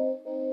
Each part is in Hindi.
you.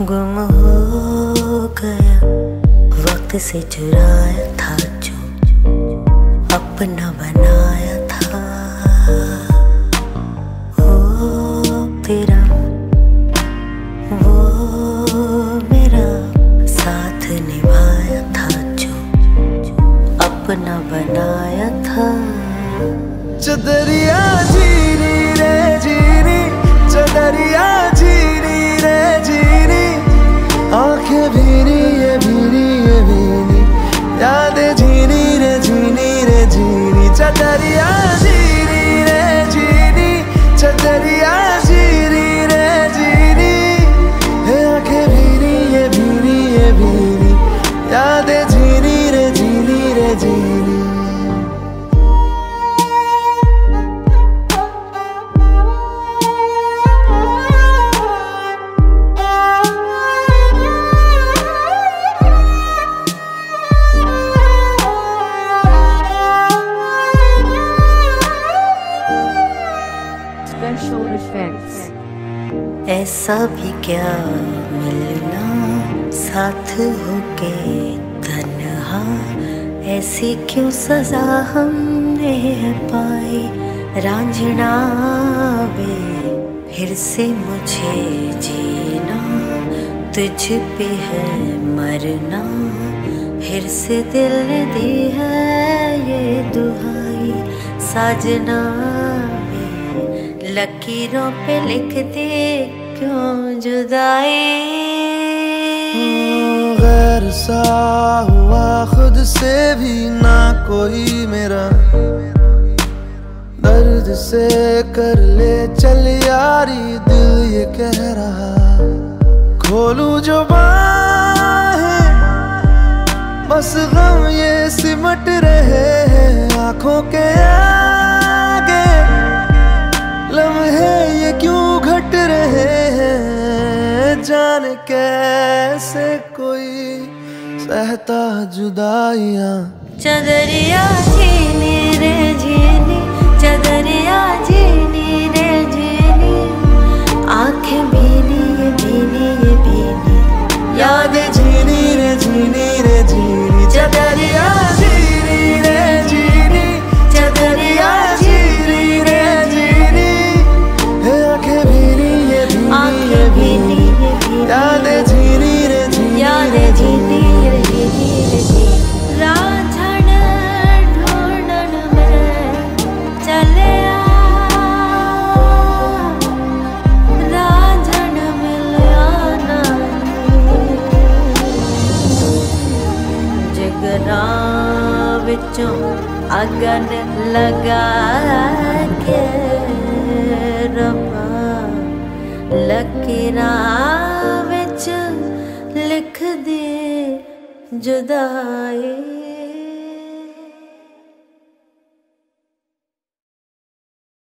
गुम हो गया। वक्त से चुराया था जो अपना बनाया। झीनी चदरिया ऐसा भी क्या मिलना साथ होके तन्हा? ऐसी क्यों सजा हमने पाई? रांझना वे फिर से मुझे जीना। तुझ पे है मरना, फिर से दिल ने दी है ये दुहाई। साजना लकीरों पे लिख दे क्यों जुदाई गैर सा हुआ खुद से भी ना कोई मेरा। दर्द से कर ले चल यारी, दिल ये कह रहा। खोलू जो बाहें, बस गम ये सिमट रहे हैं। आँखों के आगे जान कैसे कोई सहता जुदाइया। चदरिया की मेरे झीनी यादें जीनी रे जगरा विचों अगन लगा के रबा लकीरा जुदाई